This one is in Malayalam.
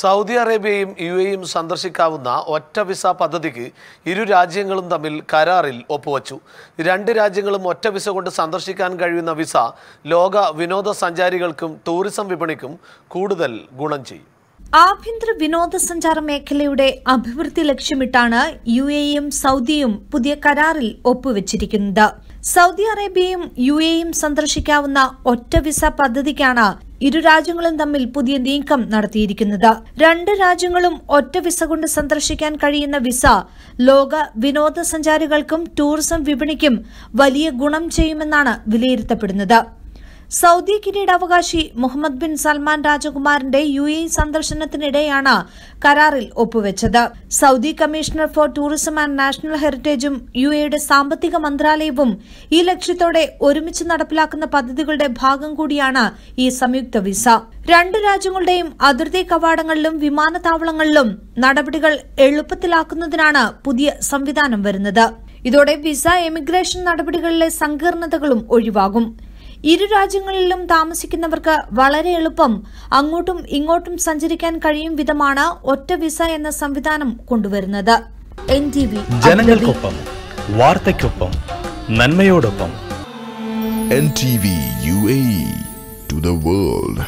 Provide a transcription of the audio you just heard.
സൗദി അറേബ്യയും യു എയും സന്ദർശിക്കാവുന്ന ഒറ്റ വിസ പദ്ധതിക്ക് ഇരു രാജ്യങ്ങളും തമ്മിൽ കരാറിൽ ഒപ്പുവച്ചു. രണ്ട് രാജ്യങ്ങളും ഒറ്റ വിസ കൊണ്ട് സന്ദർശിക്കാൻ കഴിയുന്ന വിസ ലോക വിനോദസഞ്ചാരികൾക്കും ടൂറിസം വിപണിക്കും കൂടുതൽ ഗുണം ചെയ്യും. ആഭ്യന്തര വിനോദസഞ്ചാര മേഖലയുടെ അഭിവൃദ്ധി ലക്ഷ്യമിട്ടാണ് യു എയും സൗദിയും പുതിയ കരാറിൽ ഒപ്പുവെച്ചിരിക്കുന്നത്. സൗദി അറേബ്യയും യു എയും സന്ദർശിക്കാവുന്ന ഒറ്റ വിസ പദ്ധതിക്കാണ് ഇരു രാജ്യങ്ങളും തമ്മിൽ പുതിയ നീക്കം നടത്തിയിരിക്കുന്നത്. രണ്ട് രാജ്യങ്ങളും ഒറ്റ വിസ കൊണ്ട് സന്ദർശിക്കാൻ കഴിയുന്ന വിസ ലോക വിനോദസഞ്ചാരികൾക്കും ടൂറിസം വിപണിക്കും വലിയ ഗുണം ചെയ്യുമെന്നാണ് വിലയിരുത്തപ്പെടുന്നത്. സൗദി കിരീടാവകാശി മുഹമ്മദ് ബിൻ സൽമാൻ രാജകുമാറിന്റെ യു എ സന്ദർശനത്തിനിടെയാണ് കരാറിൽ ഒപ്പുവെച്ചത്. Saudi commissioner for tourism and national ഹെറിറ്റേജും U എയുടെ സാമ്പത്തിക മന്ത്രാലയവും ഈ ലക്ഷ്യത്തോടെ ഒരുമിച്ച് നടപ്പിലാക്കുന്ന പദ്ധതികളുടെ ഭാഗം കൂടിയാണ് ഈ സംയുക്ത വിസ. രണ്ട് രാജ്യങ്ങളുടെയും അതിർത്തി കവാടങ്ങളിലും വിമാനത്താവളങ്ങളിലും നടപടികൾ എളുപ്പത്തിലാക്കുന്നതിനാണ് പുതിയ സംവിധാനം വരുന്നത്. ഇതോടെ വിസ എമിഗ്രേഷൻ നടപടികളിലെ സങ്കീർണതകളും ഒഴിവാകും. ഇരു രാജ്യങ്ങളിലും താമസിക്കുന്നവർക്ക് വളരെ എളുപ്പം. അങ്ങോട്ടും ഇങ്ങോട്ടും സഞ്ചരിക്കാൻ കഴിയും വിധമാണ് ഒറ്റ വിസ എന്ന സംവിധാനം കൊണ്ടുവരുന്നത്. എൻ ടി വി ജനങ്ങൾക്കൊപ്പം വാർത്തയ്ക്കൊപ്പം നന്മയോടൊപ്പം. N T V U A to the world.